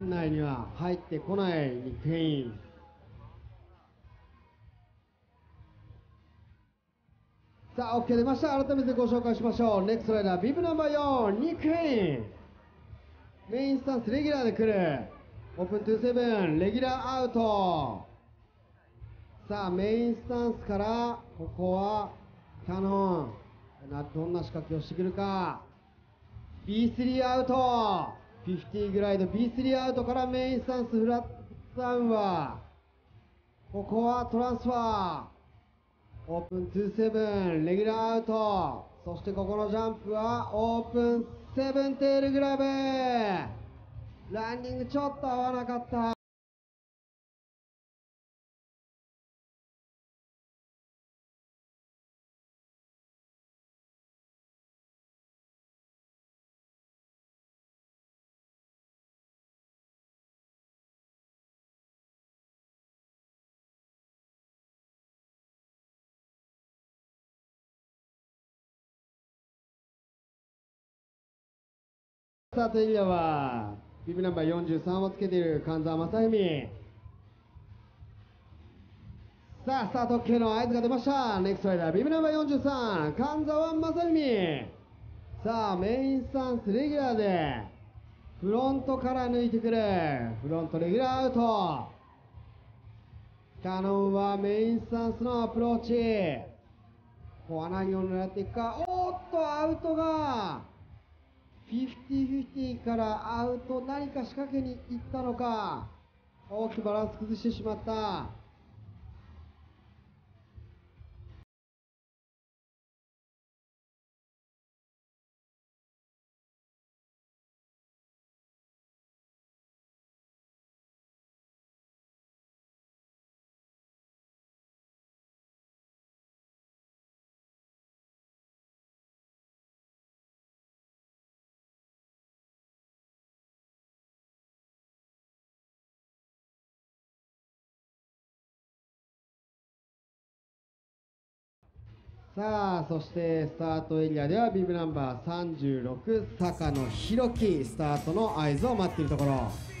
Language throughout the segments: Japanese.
内には入ってこないニック・インさあ OK 出ました。改めてご紹介しましょう。ネクストライダービブナンバー4ニック・インメインスタンスレギュラーで来る。オープントゥーセブンレギュラーアウト。さあメインスタンスからここはキャノン。どんな仕掛けをしてくるか。B3 アウト。50グライド B3 アウトからメインスタンスフラットダウンはここはトランスファー。オープン27レギュラーアウト。そしてここのジャンプはオープン7テールグラブ。ランニングちょっと合わなかった。スタートエリアはビブナンバー43をつけている神沢正文。さあスタート OK の合図が出ました。ネクストライダービブナンバー43神沢正文。さあメインスタンスレギュラーでフロントから抜いてくる。フロントレギュラーアウト。キャノンはメインスタンスのアプローチ。ここは何を狙っていくか。おっとアウトが。50-50からアウト何か仕掛けに行ったのか。大きくバランス崩してしまった。さあそしてスタートエリアではビブナンバー36坂野弘樹スタートの合図を待っているところ。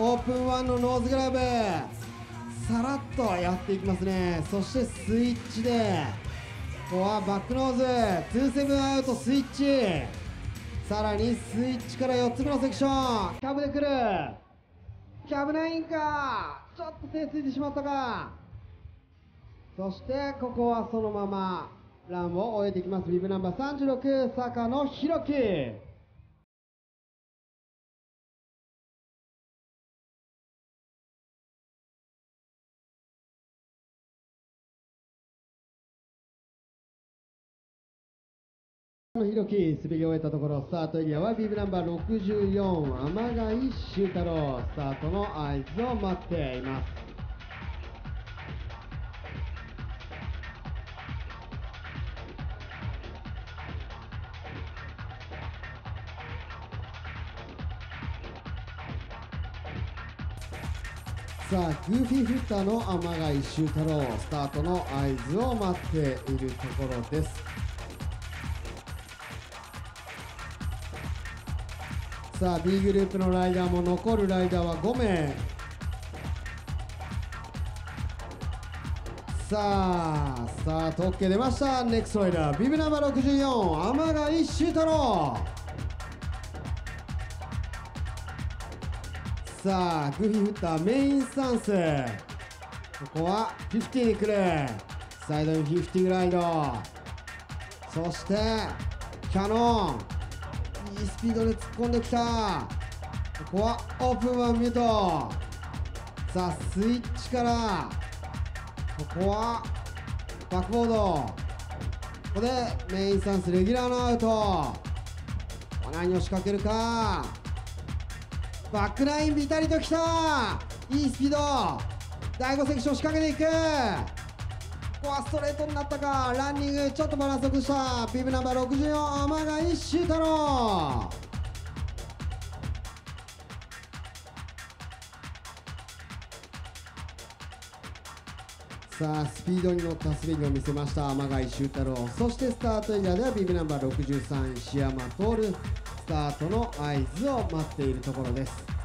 オープンワンのノーズグラブ。さらっとやっていきますね。そしてスイッチでここはバックノーズ。27アウトスイッチ。さらにスイッチから4つ目のセクション。キャブで来る。キャブナインか。ちょっと手ついてしまったか。そしてここはそのままランを終えていきます。ビブナンバー36坂野弘樹。ひろき滑り終えたところスタートエリアはビブナンバー64天貝修太郎スタートの合図を待っています。さあグーフィーフッターの天貝修太郎スタートの合図を待っているところです。さあ B グループのライダーも残るライダーは5名。さあスタート OK 出ました。ネクストライダービブナンバー64天貝修太郎。さあグフィフッターメインスタンス。ここは50に来る。サイドに50グライド。そしてキャノン。いスピードで突っ込んできた。ここはオープンワンミュート。さあスイッチから。ここはバックボード。ここでメインスタンスレギュラーのアウト。何を仕掛けるか。バックラインビタリときた。いいスピード。第5セクション仕掛けていく。こはストレートになったか。ランニングちょっとバランス崩した。ビブナンバー64天貝修太郎さあスピードに乗った滑りを見せました天貝修太郎。そしてスタートエリアではビブナンバー63石山徹スタートの合図を待っているところです。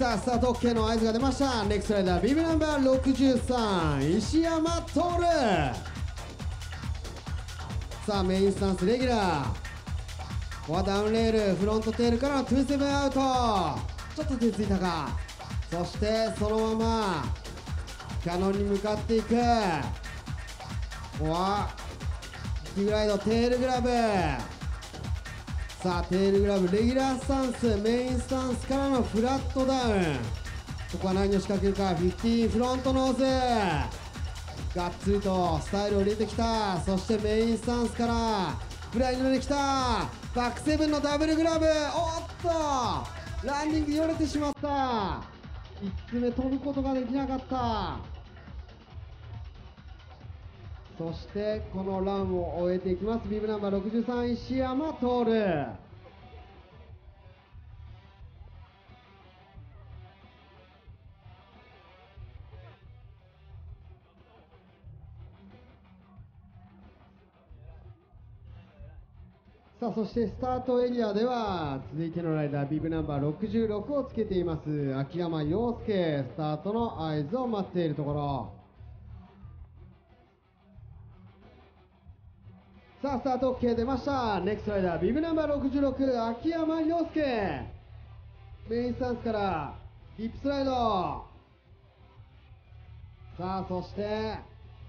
さあスタート。OK の合図が出ました。ネクストライダービブナンバー63石山徹さあメインスタンスレギュラー。ここはダウンレールフロントテールからの27アウト。ちょっと手ついたか。そしてそのままキャノンに向かっていく。ここはキグライドテールグラブ。さあテールグラブレギュラースタンスメインスタンスからのフラットダウン。ここは何を仕掛けるか15フロントノーズ。がっつりとスタイルを入れてきた。そしてメインスタンスからフライに乗ってきた。バックセブンのダブルグラブ。おっと！ランディングよれてしまった。1つ目飛ぶことができなかった。そしてこのランを終えていきます。ビブナンバー63石山徹さあそしてスタートエリアでは続いてのライダービブナンバー66をつけています秋山陽介。スタートの合図を待っているところ。さあスタート OK 出ました。ネクストライダービブナンバー66秋山陽介。メインスタンスからヒップスライド。さあそして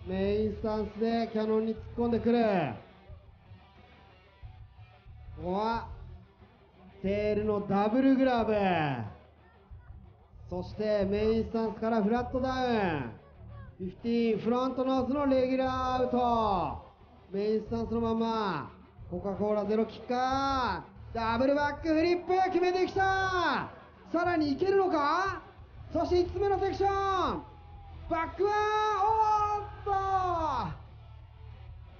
メインスタンスでキャノンに突っ込んでくる。ここはテールのダブルグラブ。そしてメインスタンスからフラットダウン。15フロントノーズのレギュラーアウト。メインスタンスのままコカ・コーラゼロキッカー。ダブルバックフリップ決めてきた。さらにいけるのか？そして5つ目のセクション。バックワンおーっと。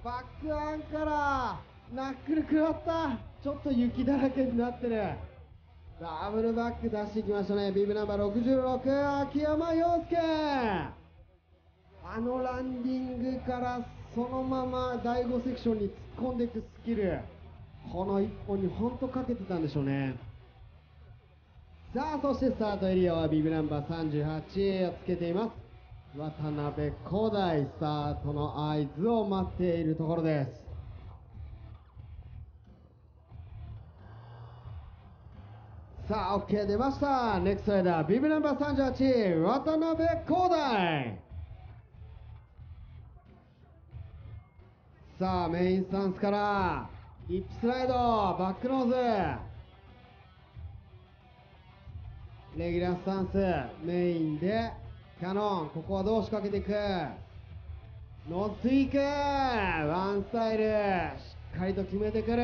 バックワンからナックル食らった。ちょっと雪だらけになってる。ダブルバック出していきましたね。ビブナンバー66秋山陽介。あのランディングからそのまま第5セクションに突っ込んでいくスキル。この1本に本当かけてたんでしょうね。さあそしてスタートエリアはビブナンバー38をつけています。渡辺光大スタートの合図を待っているところです。さあ OK 出ました。ネクストライダービブナンバー38渡辺光大。さあメインスタンスからヒップスライドバックノーズ。レギュラースタンスメインでキャノンここはどう仕掛けていく？ノッツイークワンスタイルしっかりと決めてくる。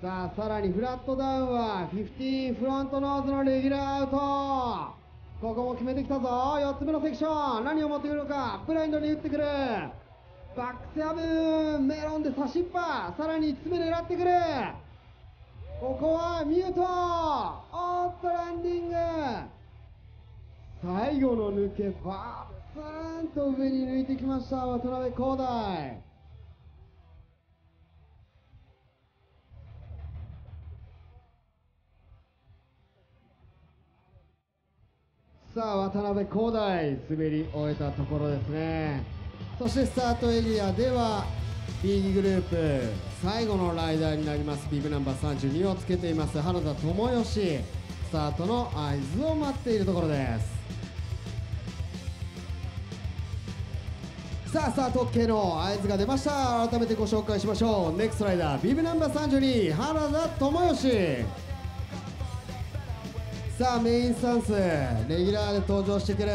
さあさらにフラットダウンは15フロントノーズのレギュラーアウト。ここも決めてきたぞ。4つ目のセクション何を持ってくるのか。ブラインドに打ってくる。バックセアブンメロンで差しっぱさらに5つ目狙ってくる。ここはミュートオートランディング。最後の抜けバーツーンと上に抜いてきました渡辺光大。さあ渡辺光大滑り終えたところですね。そしてスタートエリアでは B グループ最後のライダーになります。ビブナンバー32をつけています。原田智義スタートの合図を待っているところです。さあスタート OK の合図が出ました。改めてご紹介しましょう。ネクストライダービブナンバー32原田智義さあメインスタンス。レギュラーで登場してくる。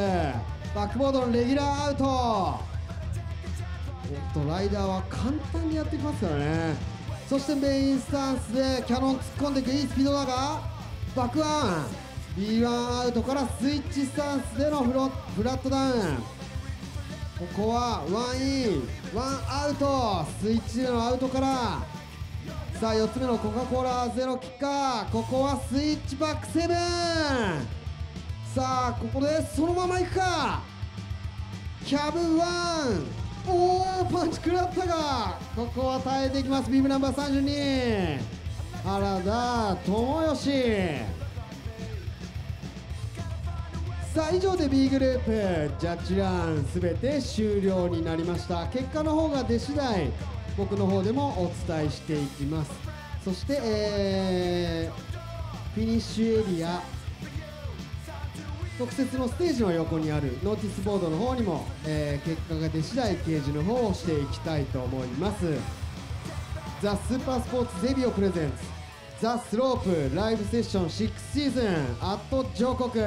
バックボードのレギュラーアウト。おっとライダーは簡単にやってきますからね。そしてメインスタンスでキャノン突っ込んでいくいいスピードだがバックワン B1 アウトからスイッチスタンスでのフロフラットダウン。ここはワンインワンアウトスイッチでのアウトからさあ4つ目のコカ・コーラゼロキッカーここはスイッチバックセブン。さあここでそのままいくか。キャブワン。おおパンチ食らったが。ここは耐えていきます。ビームナンバー32原田智義さあ以上で B グループ。ジャッジランすべて終了になりました。結果の方が出次第僕の方でもお伝えしていきます。そして、えーフィニッシュエリア。特設のステージの横にあるノーティスボードの方にも、えー結果が出次第掲示の方をしていきたいと思います。ザ・スーパースポーツゼビオプレゼンツ。ザ・スロープライブセッション6シーズンアット上国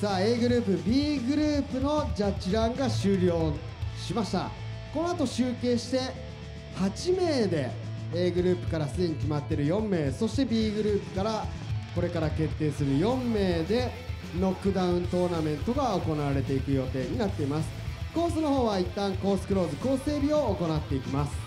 さあ A グループ B グループのジャッジランが終了しました。この後集計して8名で A グループからすでに決まっている4名そして B グループからこれから決定する4名でノックダウントーナメントが行われていく予定になっています。コースの方は一旦コースクローズコース整備を行っていきます。